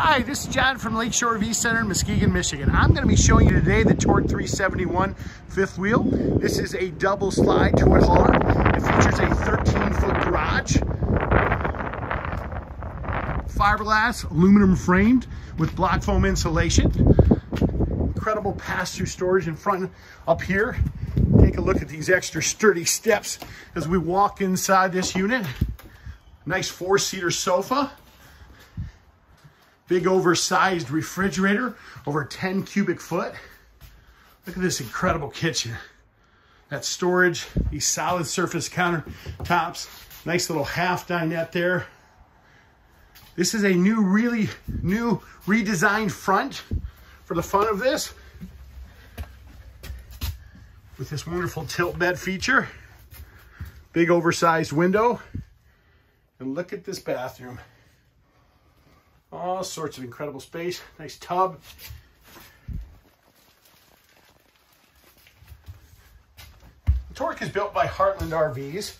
Hi, this is John from Lakeshore RV Center in Muskegon, Michigan. I'm going to be showing you today the Torque 371 fifth wheel. This is a double slide toy hauler. It features a 13 foot garage, fiberglass, aluminum framed with block foam insulation. Incredible pass-through storage in front up here. Take a look at these extra sturdy steps as we walk inside this unit. Nice four-seater sofa big oversized refrigerator, over 10 cubic foot. Look at this incredible kitchen. That storage, these solid surface countertops, nice little half dinette there. This is a new, really new redesigned front for the fun of this. With this wonderful tilt bed feature. Big oversized window. And look at this bathroom. All sorts of incredible space. Nice tub. The Torque is built by Heartland RVs.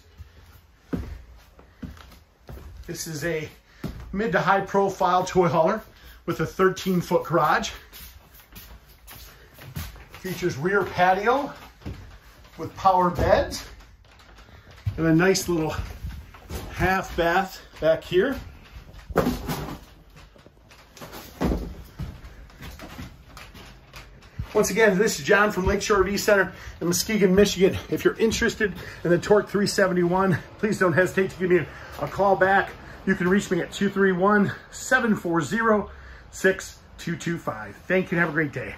This is a mid to high profile toy hauler with a 13 foot garage. Features rear patio with power beds and a nice little half bath back here. Once again, this is John from Lakeshore RV Center in Muskegon, Michigan. If you're interested in the Torque 371, please don't hesitate to give me a call back. You can reach me at 231-740-6225. Thank you and have a great day.